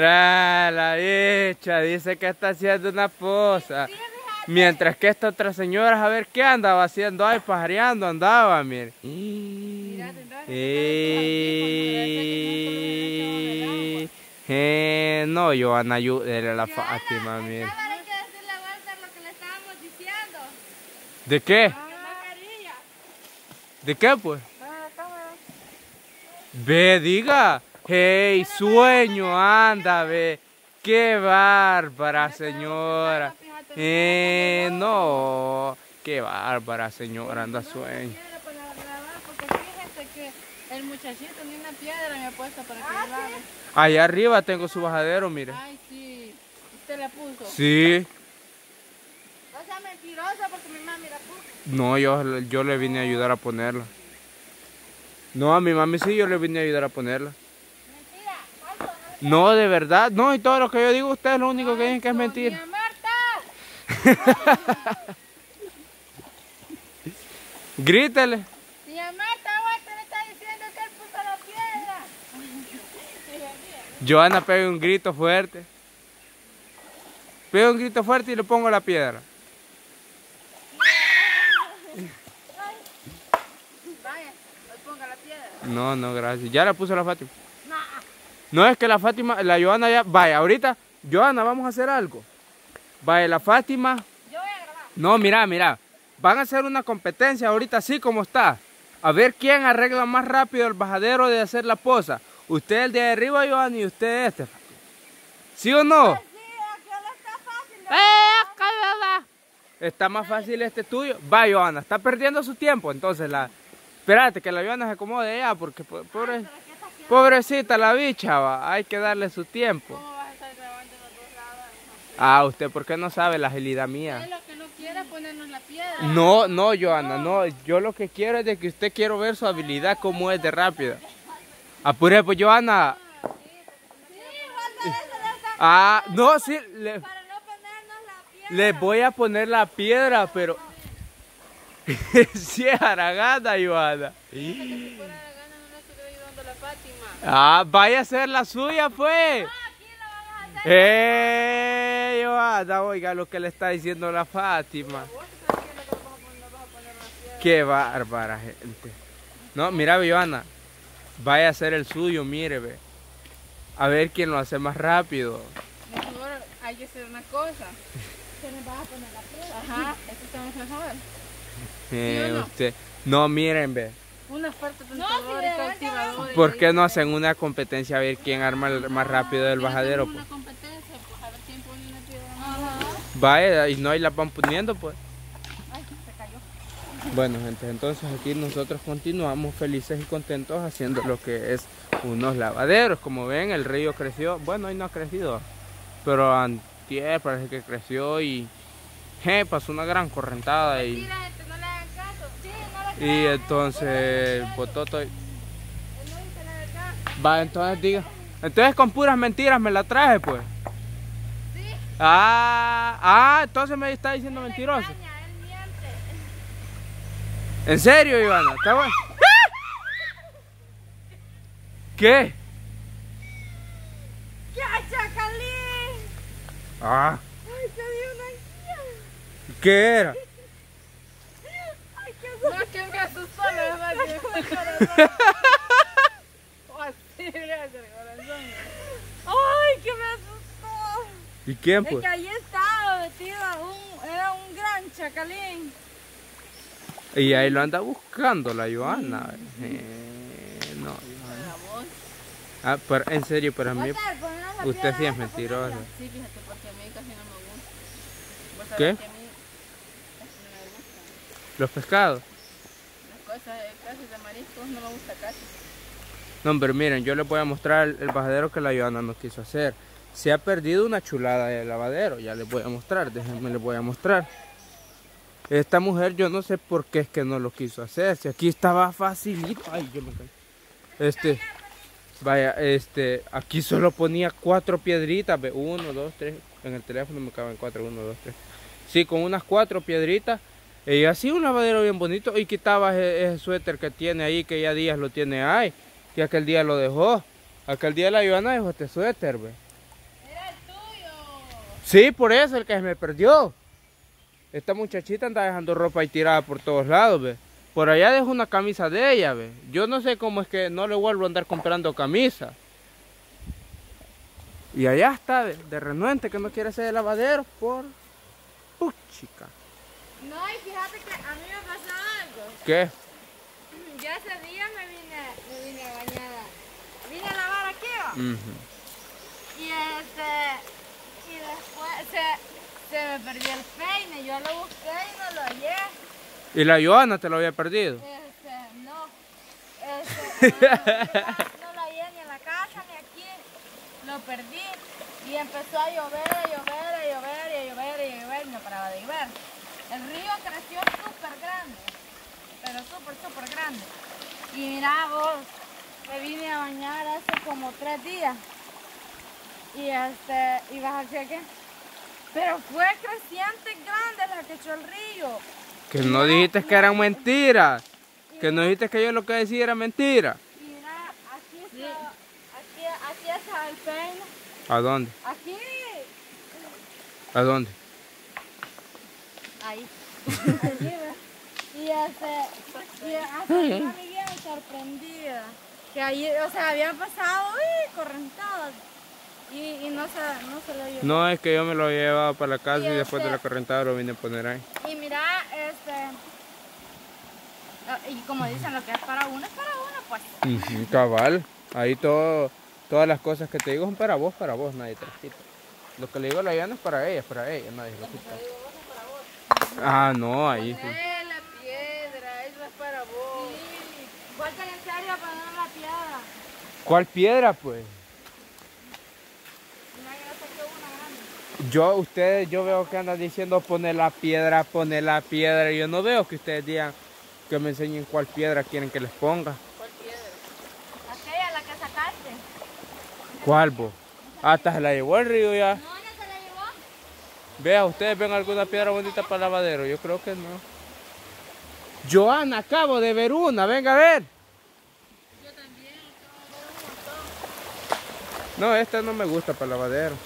La bicha dice que está haciendo una posa. Mientras que esta otra señora, a ver qué andaba haciendo ahí, pajareando andaba, mire. Y... Eh, no, Joana, ayúdele a la Fátima, mire. ¿De qué? ¿De qué, pues? Ve, diga. Hey, sueño, anda, ve. Qué bárbara, señora. Eh, no. Qué bárbara, señora, anda sueño. El muchachito ni una piedra me ha puesto para que ah, lave. Allá arriba tengo su bajadero, mire. Ay, sí. ¿Usted la puso? Sí. No sea mentirosa porque mi mami la puso. No, yo, yo le vine a ayudar a ponerla. No, a mi mami sí, yo le vine a ayudar a ponerla. No, de verdad. No, y todo lo que yo digo, usted es lo único que dicen que es mentira. Marta! Grítele. Joana pega un grito fuerte. Pega un grito fuerte y le pongo la piedra. No, no, gracias. Ya la puso la Fátima. No es que la Fátima, la Joana ya. Vaya, ahorita, Joana, vamos a hacer algo. Vaya, la Fátima. Yo voy a grabar. No, mira, mira. Van a hacer una competencia ahorita así como está. A ver quién arregla más rápido el bajadero de hacer la posa. Usted el de arriba, Joan, y usted este. ¿Sí o no? Sí, está fácil. Eh, está más fácil este tuyo. Va, Joana, está perdiendo su tiempo. Entonces, la... espérate que la Joana se acomode ya, porque pobre... pobrecita la bicha, va. Hay que darle su tiempo. ¿Cómo vas a estar grabando los dos lados? Ah, usted, ¿por qué no sabe la agilidad mía? Es lo que no quiere ponernos la piedra. No, no, Joana, no. Yo lo que quiero es de que usted quiero ver su habilidad, cómo es de rápida. Apure, pues Joana. Ah, no, sí. Le, Para no ponernos la piedra. le voy a poner la piedra, pero. sí, haragana, Joana. Si fuera la gana no nos estuviera ayudando la Fátima. Ah, vaya a ser la suya, pues. Ah, aquí la vamos a hacer. ¡Eh, Joana! Oiga lo que le está diciendo la Fátima. Qué bárbara, gente. No, mira, Joana. Vaya a hacer el suyo, mire, ve. A ver quién lo hace más rápido. Mejor hay que hacer una cosa. Se nos va a poner la piedra. Ajá, eso está mejor. Eh, ¿Sí o no? usted. No, miren, ve. Una fuerte tentador y cautivador. ¿Por qué no hacen una competencia a ver quién arma el más rápido del bajadero? Pues? Una competencia, pues a ver quién pone una piedra. Ajá. Vaya, y no, ahí la van poniendo, pues. Ay, se cayó. Bueno, gente, entonces aquí nosotros continuamos felices y contentos haciendo lo que es unos lavaderos. Como ven, el río creció. Bueno, hoy no ha crecido, pero antier parece que creció y je, pasó una gran correntada y, Mira, gente, no le hagan caso. Sí, no le y entonces botó todo. Verdad. Va, entonces diga. Entonces con puras mentiras me la traje, pues. Sí. Ah, ah, entonces me está diciendo Él mentiroso. engaña, él miente. ¿En serio, Ivana? ¿Está bueno? ¿Qué? ¡Ya, chacalín! Ah, ¡Ay, te di una! ¿qué era? ¡Ay, qué asustó! No, que me el corazón. Así el corazón. ¡Ay, que me asustó! ¿Y quién, Es pues? que ahí estaba metido un, era un gran chacalín. Y ahí lo anda buscando la Joana. Eh, no, Joana. Ah, pero en serio, para mí, usted sí es ponerla. Sí, fíjate, porque a mí casi no me gusta. ¿Qué? que a mí casi no me gustan. los pescados. No me pero miren, yo les voy a mostrar el, el bajadero que la Joana nos quiso hacer. Se ha perdido una chulada de lavadero, ya les voy a mostrar, déjenme les voy a mostrar. Esta mujer yo no sé por qué es que no lo quiso hacer, si aquí estaba facilito. Ay, yo me caí. Este, vaya, este, aquí solo ponía cuatro piedritas, ve, uno, dos, tres, en el teléfono me caben cuatro, uno, dos, tres. Sí, con unas cuatro piedritas. Y así un lavadero bien bonito y quitaba ese, ese suéter que tiene ahí, que ya días lo tiene ahí. Y aquel día lo dejó. Aquel día la Ivana dejó este suéter, ve. Sí, por eso el que se me perdió. Esta muchachita anda dejando ropa ahí tirada por todos lados, ve. Por allá dejo una camisa de ella, ve. Yo no sé cómo es que no le vuelvo a andar comprando camisa. Y allá está, de renuente que no quiere hacer el lavadero por... Puchica. No, y fíjate que a mí me pasó algo. ¿Qué? Yo ese día me vine, me vine bañada. Vine a lavar aquí. Ujú. Y este, y después se, se me perdió el peine. Yo lo busqué y no lo hallé. ¿Y la Joana te lo había perdido? Este, no. Este, no, no lo hallé ni en la casa ni aquí. Lo perdí. Y empezó a llover, a llover, a llover, y a llover, y a llover. Y no paraba de llover. El río creció súper grande. Pero súper, súper grande. Y mira vos, me vine a bañar hace como tres días. Y este, y vas a que. Pero fue creciente grande la que echó el río. Que no dijiste que eran mentiras. Que no dijiste que yo lo que decía era mentira. Mira, aquí está, aquí, aquí está el peine. ¿A dónde? Aquí, ¿A dónde? Ahí. Y este, y hasta una amiga me sorprendida. Que allí, o sea, habían pasado, uy, correntadas. Y, y no se, no se lo llevó. No, es que yo me lo he llevado para la casa y Y después de la correntada lo vine a poner ahí. Y mira, este. ah, Y como dicen, lo que es para uno es para uno, pues. Cabal, ahí todo, todas las cosas que te digo son para vos, para vos, nadie te las quita. Lo que le digo a la Yana es para ella, es para ella, nadie lo quita. Ah, no, ahí sí. La piedra, eso es para vos. Sí, vuelta en serio a poner la piedra. ¿Cuál piedra, pues? Yo ustedes, yo veo que andan diciendo poner la piedra, poner la piedra. Yo no veo que ustedes digan que me enseñen cuál piedra quieren que les ponga. ¿Cuál piedra? Aquella, la que sacaste. ¿Cuál, vos? Hasta se la llevó el río ya. No, ya se la llevó. Vea, ¿ustedes ven alguna piedra bonita para lavadero? Yo creo que no. Joana, acabo de ver una, venga a ver. Yo también, acabo de ver un montón. No, esta no me gusta para lavadero.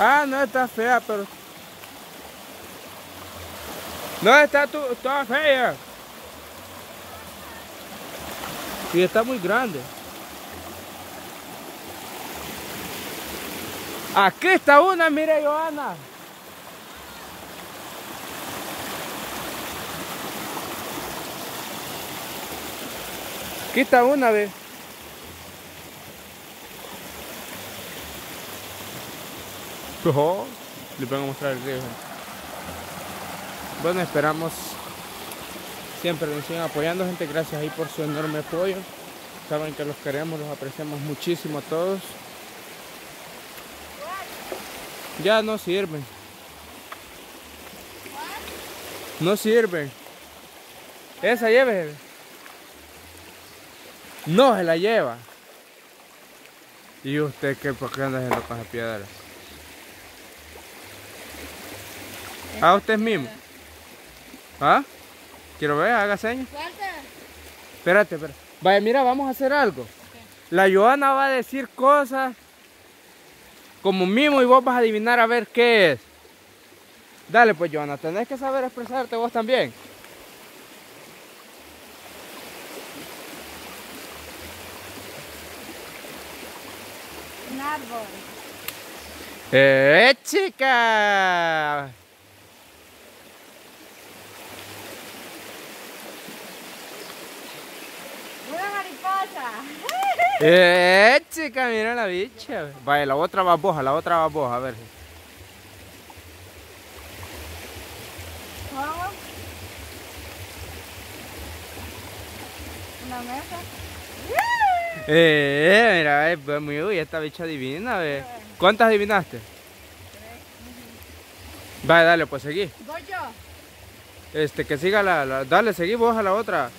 Ah, no está fea, pero... No está tu, toda fea. Y está muy grande. Aquí está una, mire, Joana. Aquí está una vez. Ojo, les voy a mostrar el río. Bueno, esperamos siempre nos sigan apoyando, gente. Gracias ahí por su enorme apoyo. Saben que los queremos, los apreciamos muchísimo a todos. Ya no sirven. No sirven. Esa lleve. No se la lleva. ¿Y usted qué? ¿Por qué anda haciendo con esa piedra? Ah, usted mismo. ¿Ah? Quiero ver, haga señas. Espérate, espérate. Vaya, mira, vamos a hacer algo. La Joana va a decir cosas como mimo y vos vas a adivinar a ver qué es. Dale pues, Joana, tenés que saber expresarte vos también. Un árbol. ¡Eh, chica! Una mariposa. ¡Eh, chica! Mira la bicha. Vaya, la otra va vos, la otra va vos, a ver. Vamos. Una mesa. Eh, mira, pues muy uy, esta bicha adivina, ve. ¿Cuántas adivinaste? Vaya, dale, pues seguí. Voy yo. Este, que siga la, la- Dale, seguí vos a la otra.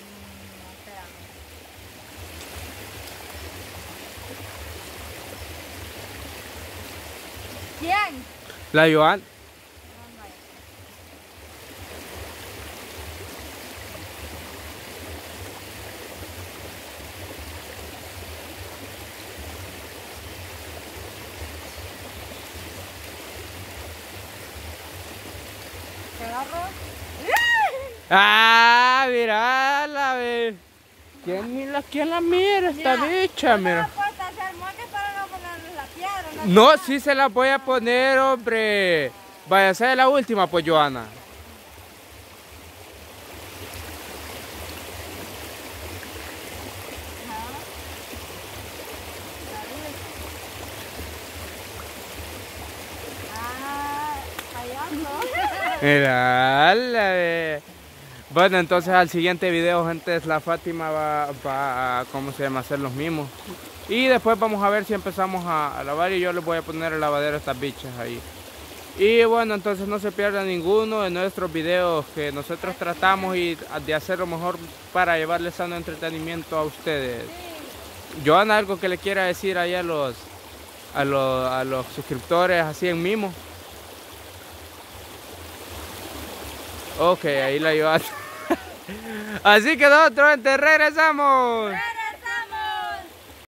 ¿Quién? La Joan. ¡Ah! ¡Mirala! Ve. ¿Quién, la, ¿Quién la mira esta mira, bicha? Mira. No, sí se la voy a poner, hombre. Vaya a ser la última, pues, Joana. Fallando. Mirala, ve. Bueno, entonces al siguiente video, gente, la Fátima va, va a, ¿cómo se llama? hacer los mismos. Y después vamos a ver si empezamos a, lavar y yo les voy a poner el lavadero a estas bichas ahí. Y bueno, entonces no se pierda ninguno de nuestros videos que nosotros tratamos y de hacer lo mejor para llevarles sano entretenimiento a ustedes. Joana, algo que le quiera decir ahí a los, a los, a los suscriptores así en mimo. Ok, ahí la Joana. Así que nosotros regresamos.